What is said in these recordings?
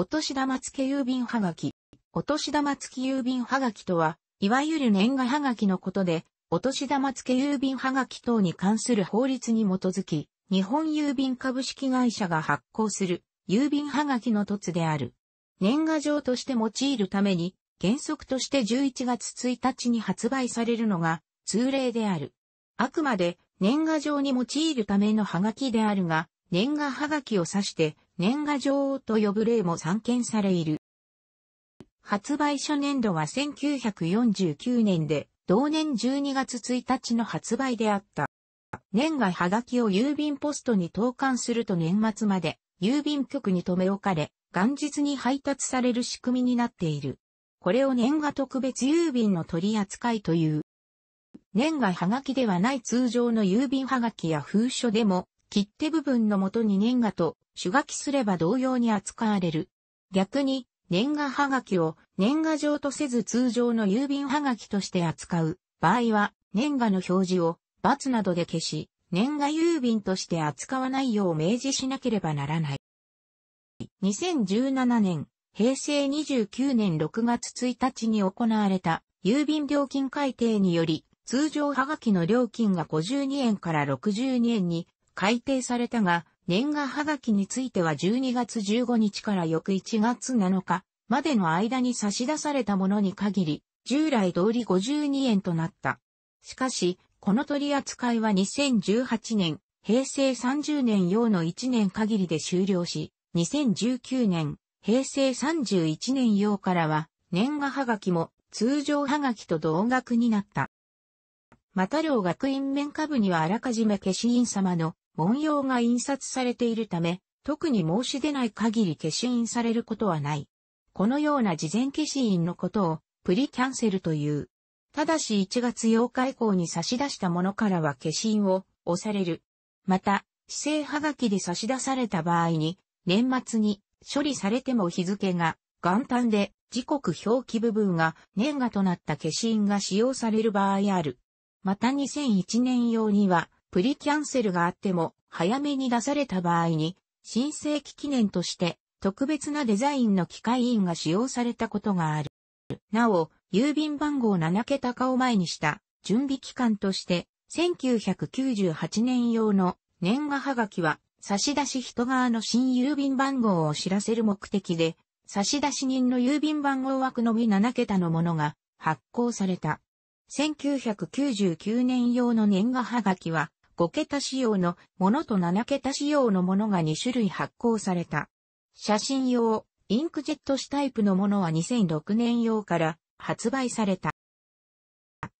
お年玉付郵便はがき。お年玉付郵便はがきとは、いわゆる年賀はがきのことで、お年玉付郵便はがき等に関する法律に基づき、日本郵便株式会社が発行する郵便はがきの凸である。年賀状として用いるために、原則として11月1日に発売されるのが通例である。あくまで年賀状に用いるためのハガキであるが、年賀ハガキを指して年賀状と呼ぶ例も散見されいる。発売初年度は1949年で、同年12月1日の発売であった。年賀ハガキを郵便ポストに投函すると年末まで郵便局に留め置かれ、元日に配達される仕組みになっている。これを年賀特別郵便の取り扱いという。年賀はがきではない通常の郵便はがきや封書でも、切手部分のもとに年賀と手書きすれば同様に扱われる。逆に、年賀はがきを年賀状とせず通常の郵便はがきとして扱う場合は、年賀の表示を×などで消し、年賀郵便として扱わないよう明示しなければならない。2017年、平成29年6月1日に行われた郵便料金改定により、通常はがきの料金が52円から62円に改定されたが、年賀はがきについては12月15日から翌1月7日までの間に差し出されたものに限り、従来通り52円となった。しかし、この取り扱いは2018年、平成30年用の1年限りで終了し、2019年、平成31年用からは、年賀はがきも通常はがきと同額になった。また両学院面下部にはあらかじめ消印様の文様が印刷されているため、特に申し出ない限り消印されることはない。このような事前消印のことをプリキャンセルという。ただし1月8日以降に差し出したものからは消印を押される。また、指定はがきで差し出された場合に、年末に処理されても日付が元旦で時刻表記部分が年賀となった消印が使用される場合ある。また2001年用には、プリキャンセルがあっても、早めに出された場合に、新世紀記念として、特別なデザインの機械印が使用されたことがある。なお、郵便番号7桁化を前にした準備期間として、1998年用の年賀はがきは、差出人側の新郵便番号を知らせる目的で、差出人の郵便番号枠のみ7桁のものが発行された。1999年用の年賀はがきは、5桁仕様のものと7桁仕様のものが2種類発行された。写真用、インクジェット紙タイプのものは2006年用から発売された。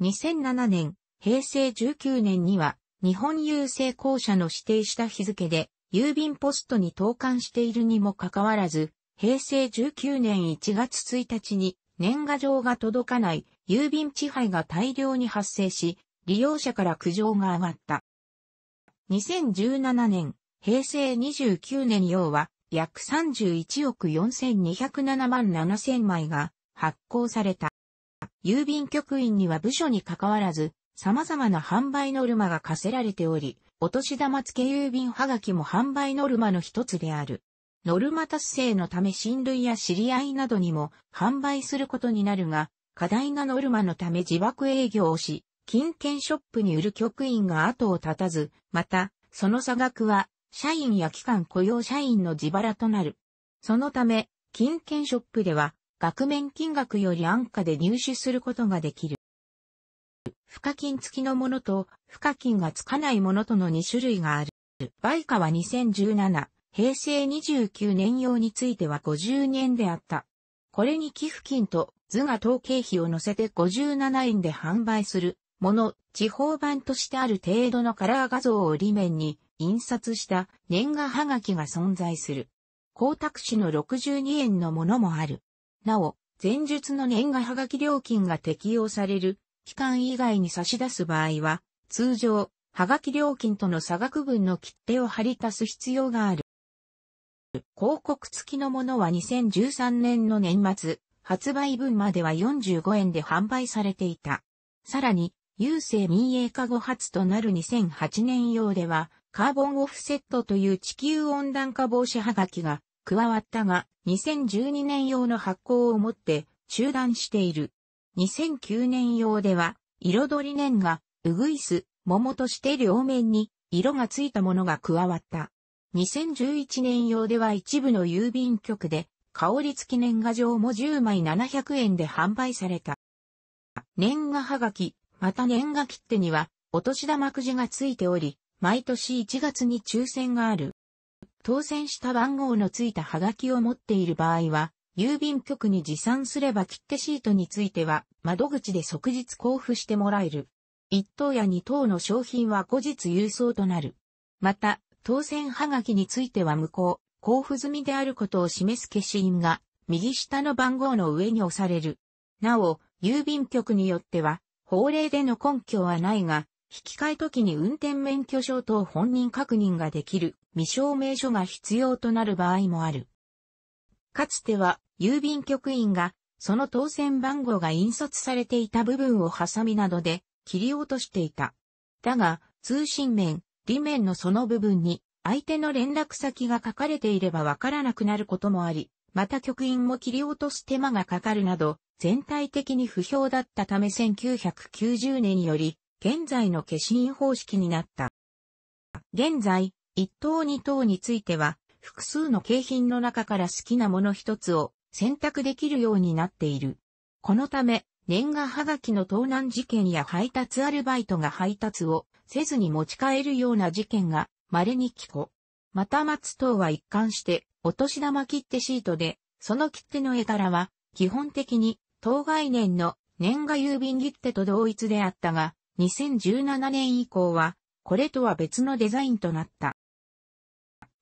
2007年、平成19年には、日本郵政公社の指定した日付で、郵便ポストに投函しているにもかかわらず、平成19年1月1日に年賀状が届かない郵便地配が大量に発生し、利用者から苦情が上がった。2017年、平成29年用は約31億4207万7000枚が発行された。郵便局員には部署に関わらず、様々な販売ノルマが課せられており、お年玉付郵便はがきも販売ノルマの一つである。ノルマ達成のため親類や知り合いなどにも販売することになるが、過大なノルマのため自爆営業をし、金券ショップに売る局員が後を絶たず、また、その差額は、社員や機関雇用社員の自腹となる。そのため、金券ショップでは、額面金額より安価で入手することができる。付加金付きのものと、付加金が付かないものとの2種類がある。バイカは2017、平成29年用については50円であった。これに寄付金と図画統計費を乗せて57円で販売するもの、地方版としてある程度のカラー画像を裏面に印刷した年賀はがきが存在する。光沢紙の62円のものもある。なお、前述の年賀はがき料金が適用される期間以外に差し出す場合は、通常、はがき料金との差額分の切手を貼り足す必要がある。広告付きのものは2013年の年末、発売分までは45円で販売されていた。さらに、郵政民営化後初となる2008年用では、カーボンオフセットという地球温暖化防止はがきが加わったが、2012年用の発行をもって中断している。2009年用では、彩り年が、うぐいす、桃として両面に色がついたものが加わった。2011年用では一部の郵便局で、香り付き年賀状も10枚700円で販売された。年賀はがき、また年賀切手には、お年玉くじがついており、毎年1月に抽選がある。当選した番号のついたはがきを持っている場合は、郵便局に持参すれば切手シートについては、窓口で即日交付してもらえる。1等や2等の商品は後日郵送となる。また、当選はがきについては無効、交付済みであることを示す消印が、右下の番号の上に押される。なお、郵便局によっては、法令での根拠はないが、引き換え時に運転免許証等本人確認ができる未証明書が必要となる場合もある。かつては、郵便局員が、その当選番号が印刷されていた部分をハサミなどで切り落としていた。だが、通信面、裏面のその部分に相手の連絡先が書かれていればわからなくなることもあり、また局員も切り落とす手間がかかるなど、全体的に不評だったため1990年より、現在の消印方式になった。現在、1等2等については、複数の景品の中から好きなもの一つを選択できるようになっている。このため、年賀はがきの盗難事件や配達アルバイトが配達をせずに持ち帰るような事件が稀に聞こ。また松等は一貫してお年玉切手シートで、その切手の絵柄は基本的に当概念の年賀郵便切手と同一であったが、2017年以降はこれとは別のデザインとなった。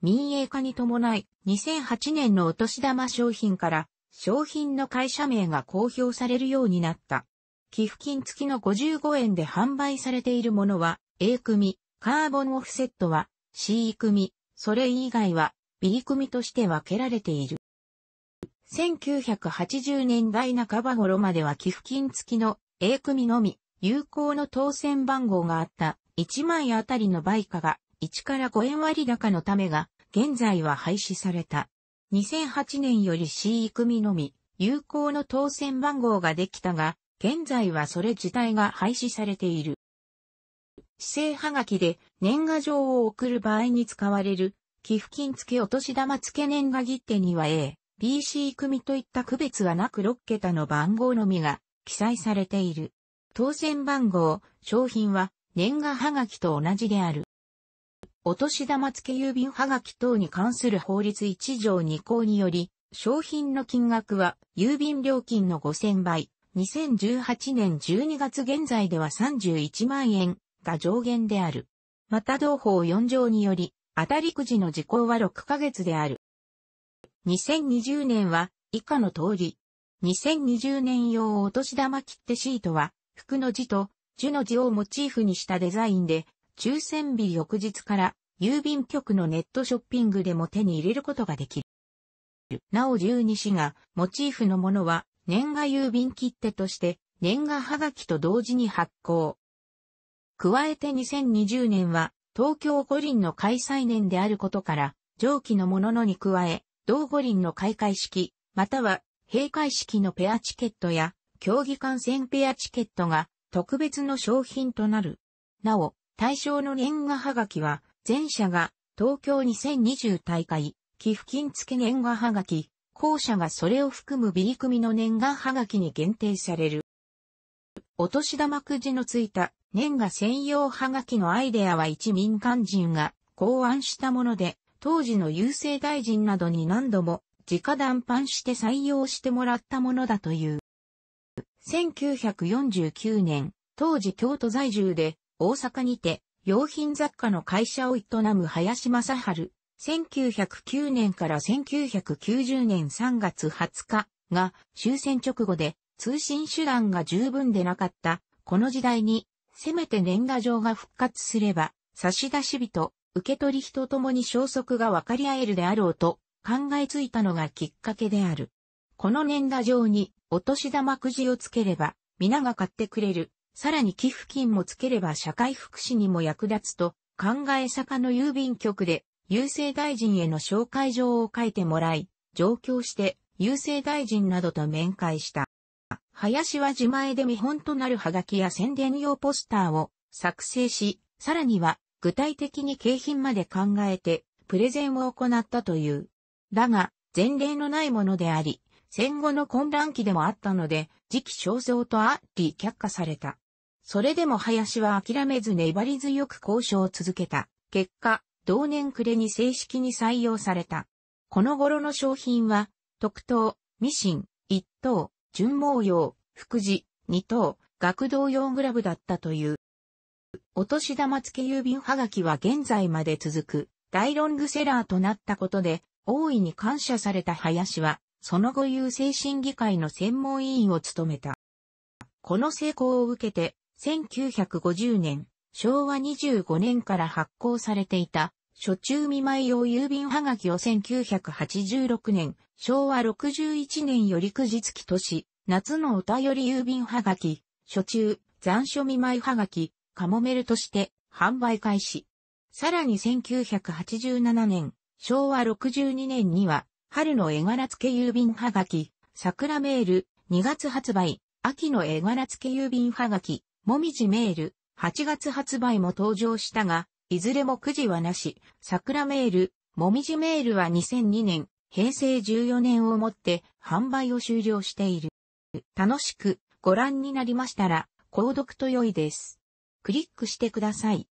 民営化に伴い、2008年のお年玉商品から商品の会社名が公表されるようになった。寄付金付きの55円で販売されているものは A 組、カーボンオフセットは C 組、それ以外は B 組として分けられている。1980年代半ば頃までは寄付金付きの A 組のみ、有効の当選番号があった1枚あたりの売価が1から5円割高のためが、現在は廃止された。2008年より C 組のみ、有効の当選番号ができたが、現在はそれ自体が廃止されている。指定はがきで年賀状を送る場合に使われる、寄付金付お年玉付け年賀切手には A、B、C 組といった区別はなく6桁の番号のみが記載されている。当選番号、商品は年賀はがきと同じである。お年玉付郵便はがき等に関する法律1条2項により、商品の金額は郵便料金の5000倍、2018年12月現在では31万円が上限である。また同法4条により、当たりくじの時効は6ヶ月である。2020年は以下の通り、2020年用お年玉切手シートは、福の字と樹の字をモチーフにしたデザインで、抽選日翌日から郵便局のネットショッピングでも手に入れることができる。なお12市がモチーフのものは年賀郵便切手として年賀はがきと同時に発行。加えて2020年は東京五輪の開催年であることから上記のもののに加え同五輪の開会式または閉会式のペアチケットや競技観戦ペアチケットが特別の商品となる。なお、対象の年賀はがきは、前者が東京2020大会、寄付金付年賀はがき、後者がそれを含む B 組の年賀はがきに限定される。お年玉くじのついた年賀専用はがきのアイデアは一民間人が考案したもので、当時の郵政大臣などに何度も直談判して採用してもらったものだという。1949年、当時京都在住で大阪にて、用品雑貨の会社を営む林正春、1909年から1990年3月20日が終戦直後で通信手段が十分でなかったこの時代にせめて年賀状が復活すれば差出人、受け取り人ともに消息が分かり合えるであろうと考えついたのがきっかけである。この年賀状にお年玉くじをつければ皆が買ってくれるさらに寄付金もつければ社会福祉にも役立つと考え坂の郵便局で郵政大臣への紹介状を書いてもらい、上京して郵政大臣などと面会した。林は自前で見本となるハガキや宣伝用ポスターを作成し、さらには具体的に景品まで考えてプレゼンを行ったという。だが、前例のないものであり、戦後の混乱期でもあったので、時期肖像とあり却下された。それでも林は諦めず粘り強く交渉を続けた。結果、同年暮れに正式に採用された。この頃の商品は、特等、ミシン、一等、純毛用、福寺、二等、学童用グラブだったという。お年玉付郵便はがきは現在まで続く大ロングセラーとなったことで、大いに感謝された林は、その後郵政審議会の専門委員を務めた。この成功を受けて、1950年、昭和25年から発行されていた、初中見舞い用郵便はがきを1986年、昭和61年より9日月年、夏のお便り郵便はがき、初中、残暑見舞いはがき、カモメルとして販売開始。さらに1987年、昭和62年には、春の絵柄付け郵便はがき、桜メール、2月発売、秋の絵柄付け郵便はがき、もみじメール、8月発売も登場したが、いずれもくじはなし、桜メール、もみじメールは2002年、平成14年をもって販売を終了している。楽しくご覧になりましたら、購読と良いです。クリックしてください。